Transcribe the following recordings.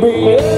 make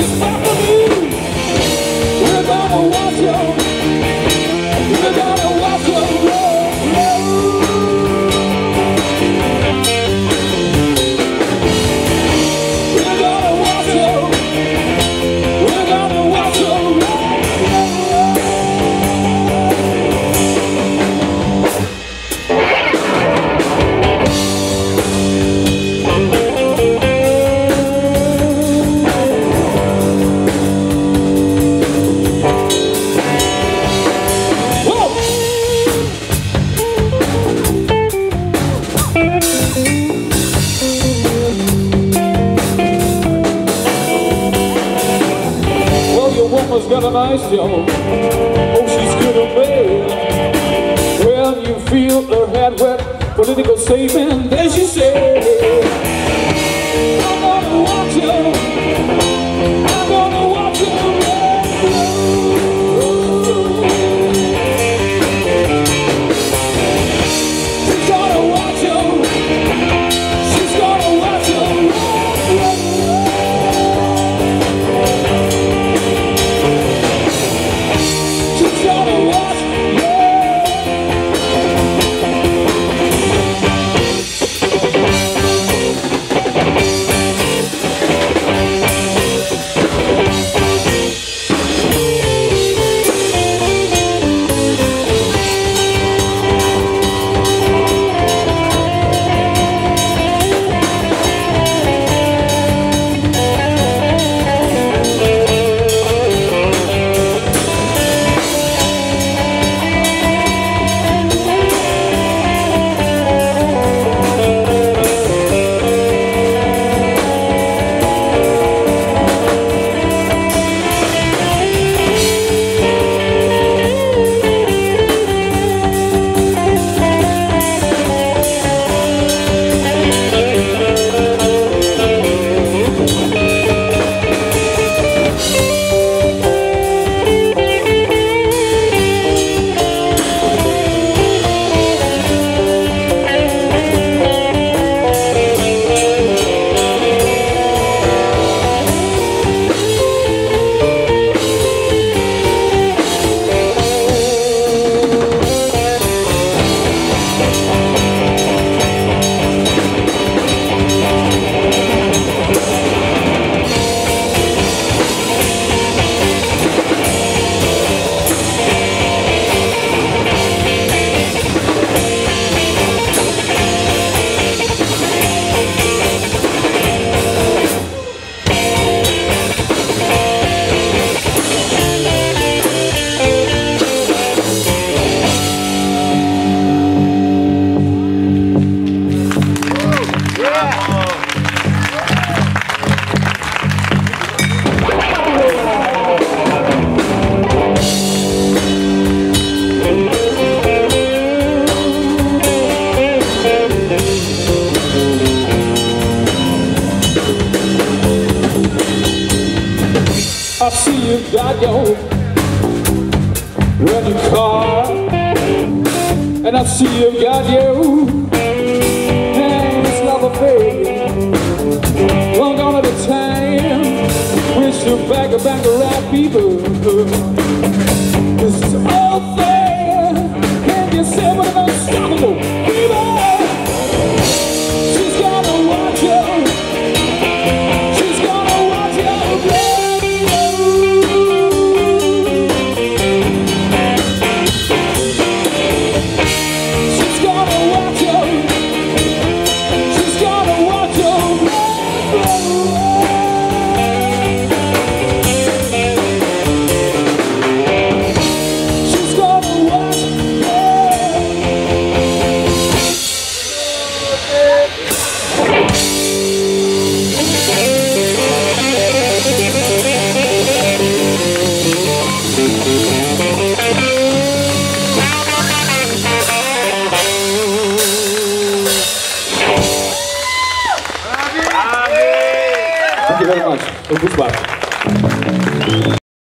else got a nice job. Oh, she's good at bed. Well, you feel her head wet, political statement. Then she said, I see you got your running car, and I see you got your hands love affair. Long gone at a time, wish you back a back around people. This is Gusbar.